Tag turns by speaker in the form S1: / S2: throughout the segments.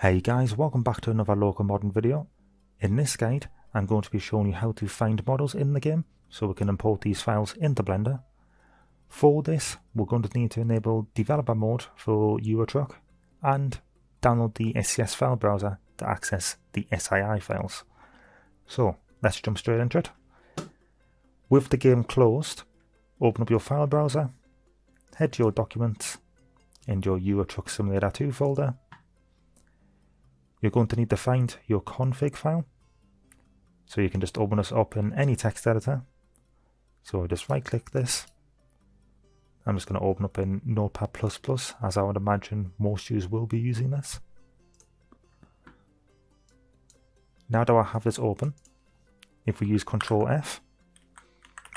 S1: Hey guys, welcome back to another local modding video. In this guide, I'm going to be showing you how to find models in the game so we can import these files into Blender. For this, we're going to need to enable developer mode for EuroTruck and download the SCS file browser to access the SII files. So, let's jump straight into it. With the game closed, open up your file browser, head to your documents, and your EuroTruck Simulator 2 folder. You're going to need to find your config file. So you can just open this up in any text editor. So I just right click this. I'm just going to open up in Notepad++ as I would imagine most users will be using this. Now that I have this open, if we use Control F,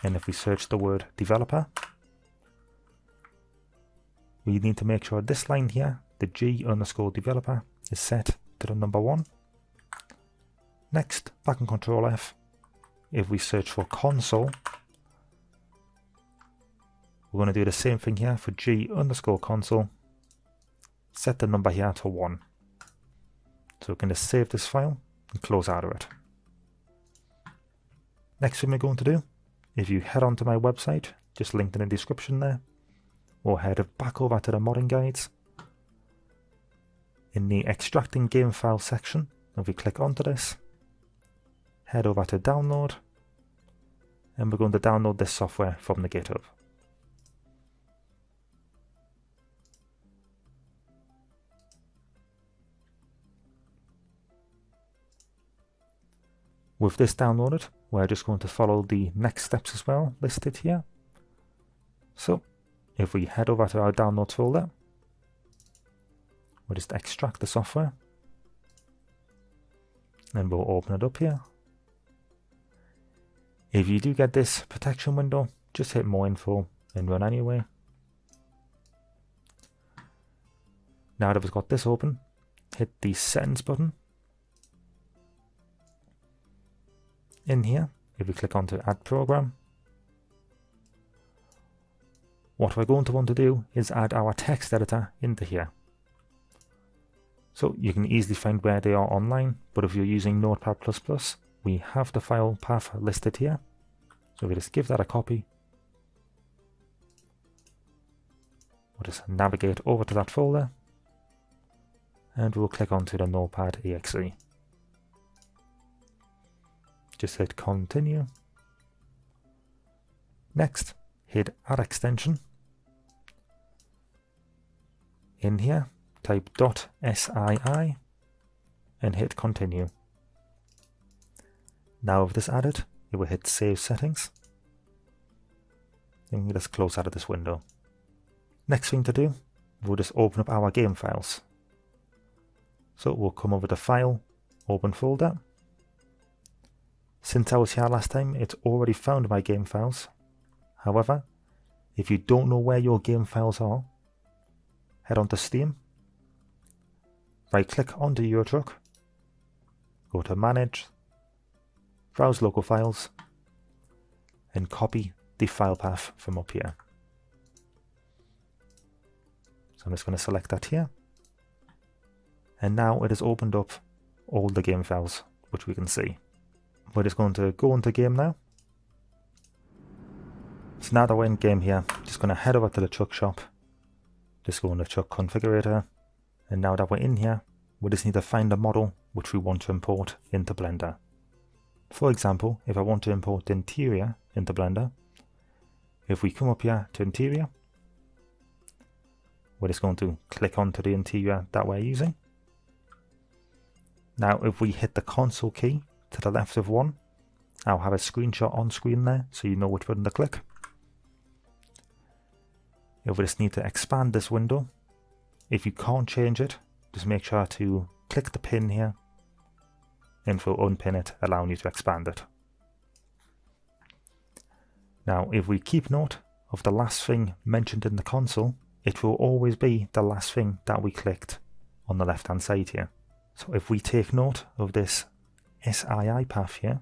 S1: and if we search the word developer, we need to make sure this line here, the G underscore developer, is set to the number one. Next, back in Control F, if we search for console, we're going to do the same thing here for G underscore console, set the number here to one. So we can just save this file and close out of it. Next thing we're going to do, if you head onto my website, just linked in the description there, or head back over to the modding guides. In the extracting game file section, if we click onto this, head over to download, and we're going to download this software from the GitHub. With this downloaded, we're just going to follow the next steps as well listed here. So if we head over to our downloads folder, we'll just extract the software and we'll open it up here. If you do get this protection window, just hit more info and run anyway. Now that we've got this open, hit the settings button. In here, if we click onto add program, what we're going to want to do is add our text editor into here. So you can easily find where they are online, but if you're using Notepad++, we have the file path listed here. So we just give that a copy. We'll just navigate over to that folder and we'll click onto the Notepad exe. Just hit continue. Next, hit add extension. In here, type .sii and hit continue. Now with this added, you will hit save settings. And let's close out of this window. Next thing to do, we'll just open up our game files. So we'll come over to File, Open Folder. Since I was here last time, it's already found my game files, However, if you don't know where your game files are, head on to Steam, right click onto your truck, go to Manage, browse local files, and copy the file path from up here. So I'm just going to select that here. And now it has opened up all the game files, which we can see. We're just going to go into game now. So now that we're in game here, just going to head over to the truck shop, just go into truck configurator, and now that we're in here, we just need to find a model which we want to import into Blender. For example, if I want to import interior into Blender, if we come up here to interior, we're just going to click onto the interior that we're using. Now if we hit the console key to the left of one, I'll have a screenshot on screen there so you know which button to click. You'll just need to expand this window. If you can't change it, just make sure to click the pin here and for unpin it, allowing you to expand it. Now, if we keep note of the last thing mentioned in the console, it will always be the last thing that we clicked on the left hand side here. So if we take note of this SII path here,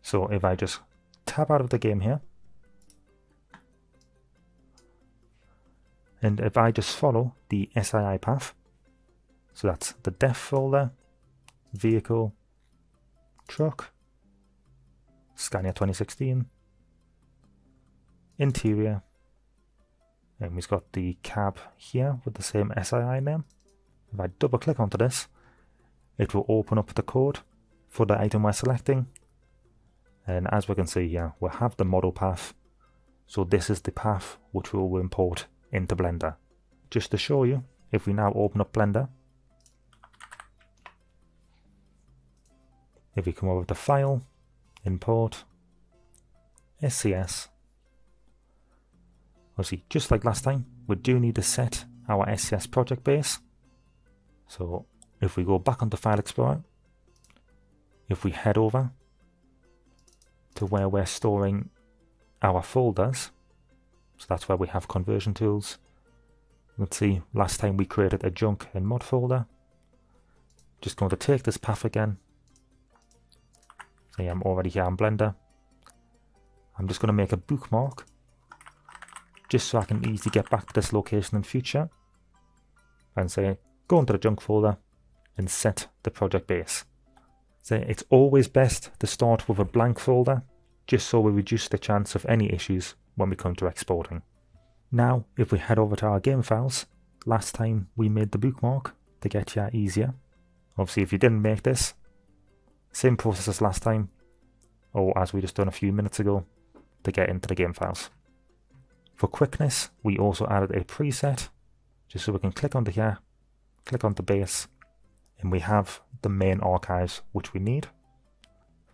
S1: so if I just tab out of the game here, And if I just follow the SII path, So that's the def folder, vehicle, truck, Scania 2016, interior, and we've got the cab here with the same SII name. If I double click onto this, it will open up the code for the item we're selecting. And as we can see here, we have the model path. So this is the path which we will import into Blender. Just to show you, if we now open up Blender, if we come over to File, Import, SCS, obviously just like last time, we do need to set our SCS project base. So if we go back onto File Explorer, if we head over to where we're storing our folders, so that's where we have conversion tools. Let's see, last time we created a junk and mod folder. Just going to take this path again. See, I'm already here in Blender. I'm just going to make a bookmark just so I can easily get back to this location in future and say go into the junk folder and set the project base. So it's always best to start with a blank folder just so we reduce the chance of any issues when we come to exporting. Now, if we head over to our game files, last time we made the bookmark to get here easier. Obviously, if you didn't make this, same process as last time, or as we just done a few minutes ago, to get into the game files. For quickness, we also added a preset, just so we can click onto here, click onto base, and we have the main archives which we need.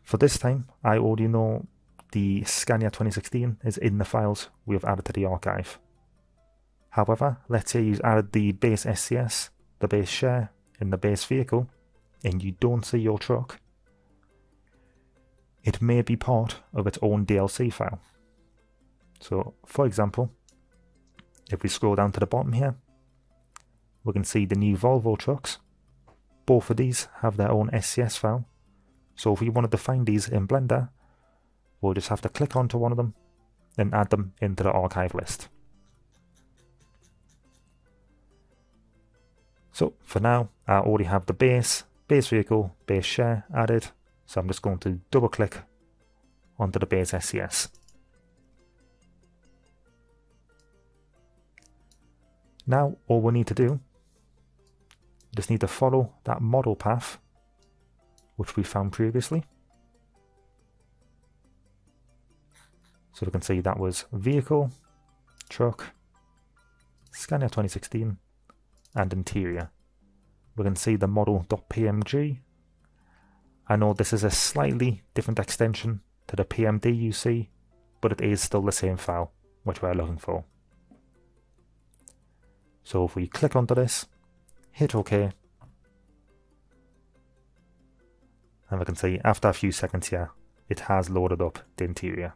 S1: For this time, I already know the Scania 2016 is in the files we have added to the archive. However, let's say you've added the base SCS, the base share, and the base vehicle, and you don't see your truck. It may be part of its own DLC file. So, for example, if we scroll down to the bottom here, we can see the new Volvo trucks. Both of these have their own SCS file. So if we wanted to find these in Blender, We'll just have to click onto one of them and add them into the archive list. So for now, I already have the base, base vehicle, base share added. So I'm just going to double click onto the base SCS. Now all we need to do, just need to follow that model path which we found previously. So we can see that was vehicle, truck, Scania 2016, and interior. We can see the model.pmg. I know this is a slightly different extension to the PMD you see, but it is still the same file which we're looking for. So if we click onto this, hit OK, and we can see after a few seconds here, it has loaded up the interior.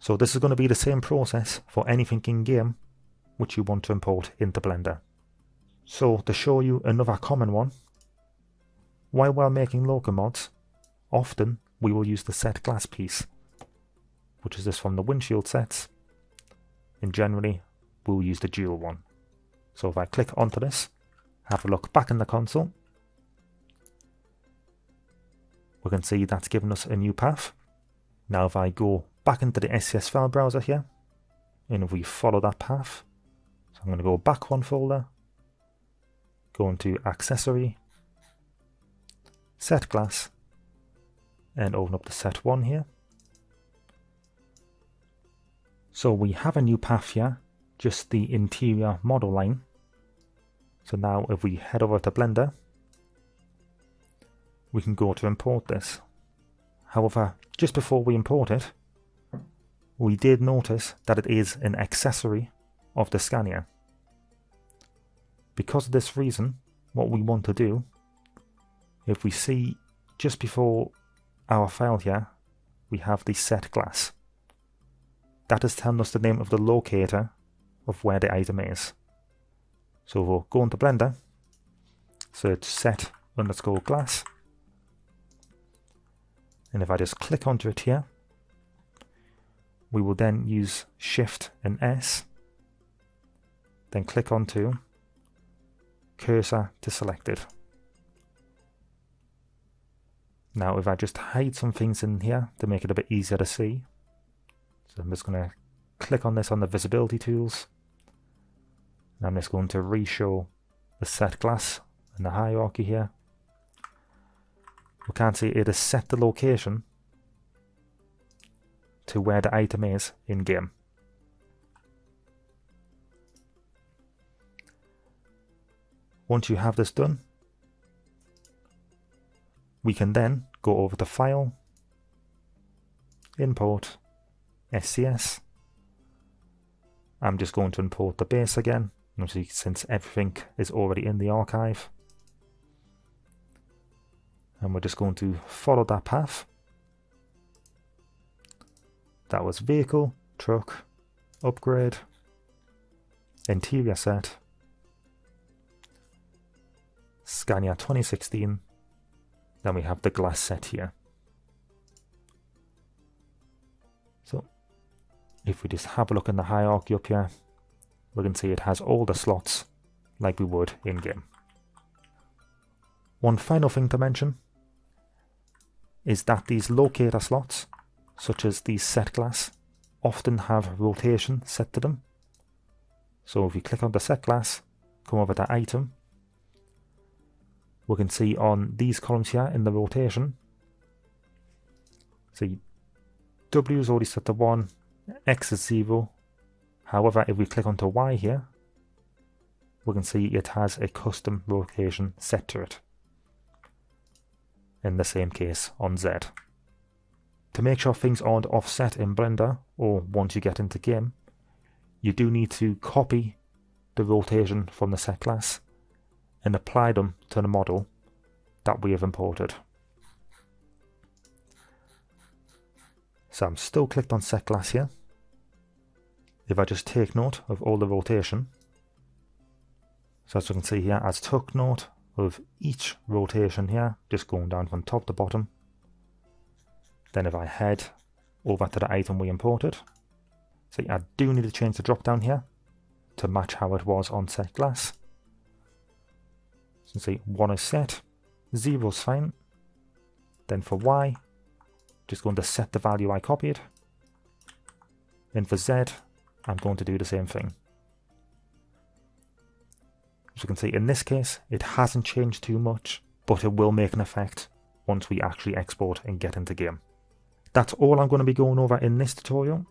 S1: So this is going to be the same process for anything in game which you want to import into Blender. So to show you another common one, while we're making local mods, often we will use the set glass piece, which is this from the windshield sets, and generally we'll use the dual one. So if I click onto this, have a look back in the console, we can see that's given us a new path. Now if I go back into the SCS file browser here, and if we follow that path, so I'm going to go back one folder, go into accessory, set glass, and open up the set one here. So we have a new path here, just the interior model line. So now if we head over to Blender, we can go to import this. However, just before we import it, we did notice that it is an accessory of the Scania. Because of this reason, what we want to do, if we see just before our file here, we have the set glass. That is telling us the name of the locator of where the item is. So we'll go into Blender, search set underscore glass, and if I just click onto it here, we will then use Shift and S, then click onto cursor to selected. Now if I just hide some things in here to make it a bit easier to see, so I'm just going to click on this on the visibility tools. And I'm just going to re-show the set glass and the hierarchy here. We can't see it has set the location to where the item is in game. Once you have this done, we can then go over to File, Import, SCS. I'm just going to import the base again, obviously since everything is already in the archive. And we're just going to follow that path. That was vehicle, truck, upgrade, interior set, Scania 2016, then we have the glass set here. So if we just have a look in the hierarchy up here, we can see it has all the slots like we would in-game. One final thing to mention is that these locator slots, such as these set glass, often have rotation set to them. So if you click on the set glass, come over to item, we can see on these columns here in the rotation. See, W is already set to 1, X is 0. However, if we click onto Y here, we can see it has a custom rotation set to it. In the same case on Z. To make sure things aren't offset in Blender, or once you get into game, you do need to copy the rotation from the set glass and apply them to the model that we have imported. So I'm still clicked on set glass here. If I just take note of all the rotation, so as you can see here, as took note of each rotation here, just going down from top to bottom. Then if I head over to the item we imported, see I do need to change the drop down here to match how it was on set glass. So see, 1 is set, 0 is fine. Then for Y, just going to set the value I copied. Then for Z, I'm going to do the same thing. As you can see, in this case, it hasn't changed too much, but it will make an effect once we actually export and get into game. That's all I'm going to be going over in this tutorial.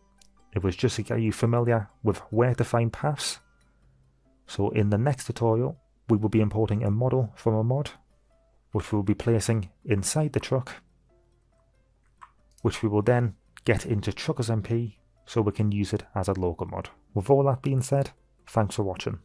S1: It was just to get you familiar with where to find paths. So in the next tutorial, we will be importing a model from a mod, which we'll be placing inside the truck, which we will then get into Truckers MP so we can use it as a local mod. With all that being said, thanks for watching.